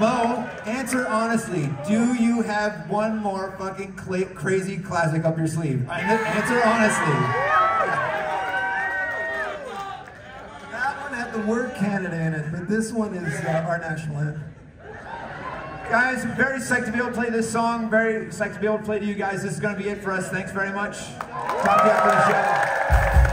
Mo, answer honestly. Do you have one more fucking crazy classic up your sleeve? Answer honestly. That one had the word Canada in it, but this one is uh, our national anthem. Guys, very psyched to be able to play this song. Very psyched to be able to play to you guys. This is going to be it for us. Thanks very much. Talk to you after the show.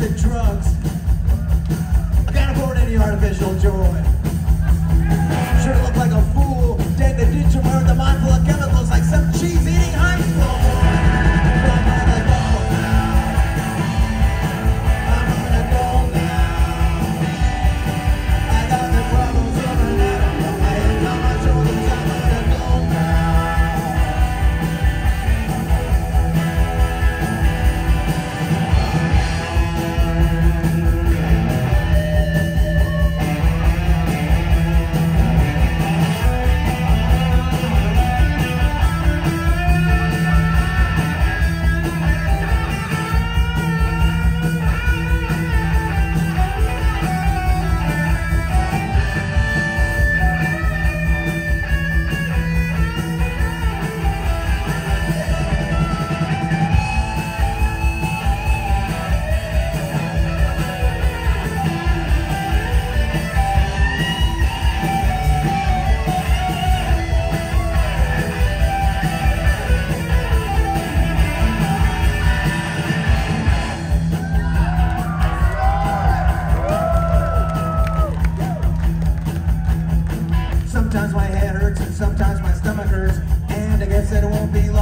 illicit drugs. Can't afford any artificial joy. Sure look like a said it won't be long.